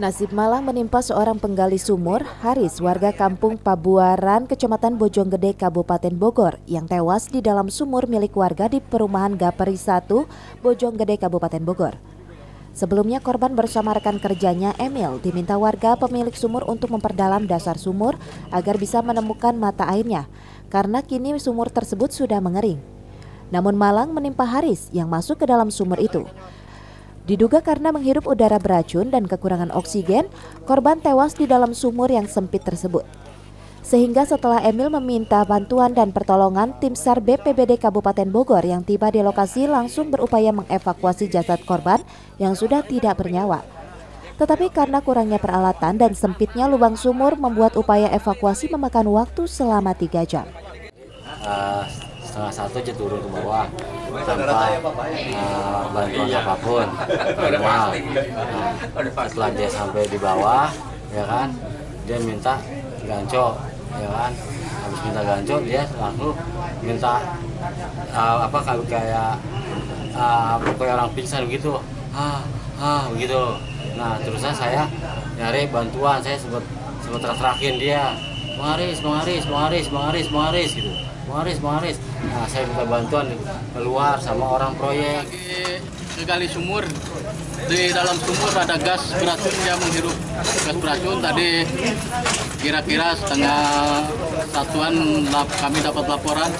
Nasib malang menimpa seorang penggali sumur, Haris, warga kampung Pabuaran, Kecamatan Bojonggede, Kabupaten Bogor, yang tewas di dalam sumur milik warga di perumahan Gaperi 1, Bojonggede, Kabupaten Bogor. Sebelumnya korban bersama rekan kerjanya Emil diminta warga pemilik sumur untuk memperdalam dasar sumur agar bisa menemukan mata airnya, karena kini sumur tersebut sudah mengering. Namun malang menimpa Haris yang masuk ke dalam sumur itu. Diduga karena menghirup udara beracun dan kekurangan oksigen, korban tewas di dalam sumur yang sempit tersebut. Sehingga setelah Emil meminta bantuan dan pertolongan, tim SAR BPBD Kabupaten Bogor yang tiba di lokasi langsung berupaya mengevakuasi jasad korban yang sudah tidak bernyawa. Tetapi karena kurangnya peralatan dan sempitnya lubang sumur membuat upaya evakuasi memakan waktu selama tiga jam. Uh, setengah satu aja turun ke bawah. Tanpa uh, bantuan apa pun. Manual. Nah, setelah dia sampai di bawah, ya kan, dia minta ganco, ya kan. Habis minta ganco, dia langsung minta uh, apa kalau kayak uh, kayak orang pingsan begitu, ah ah begitu. Nah terusnya saya nyari bantuan, saya sempat sempat terak-terakin dia, Bang Aris, Bang Aris, Bang Aris, Bang Aris, Bang Aris gitu. Bang Aris, Bang Aris. Nah, saya minta bantuan keluar sama orang proyek. Kegali sumur, di dalam sumur ada gas beracun yang menghirup gas beracun. Tadi kira-kira setengah satuan kami dapat laporan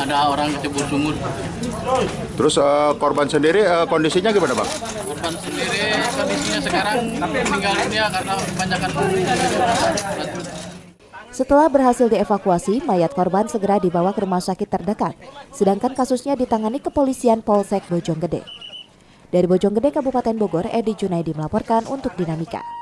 ada orang kecebur sumur. Terus uh, korban sendiri uh, kondisinya gimana bang? Korban sendiri kondisinya sekarang meninggal dunia karena kebanyakan setelah berhasil dievakuasi, mayat korban segera dibawa ke rumah sakit terdekat, sedangkan kasusnya ditangani kepolisian Polsek Bojonggede. Dari Bojonggede, Kabupaten Bogor, Edi Junaidi melaporkan untuk Dinamika.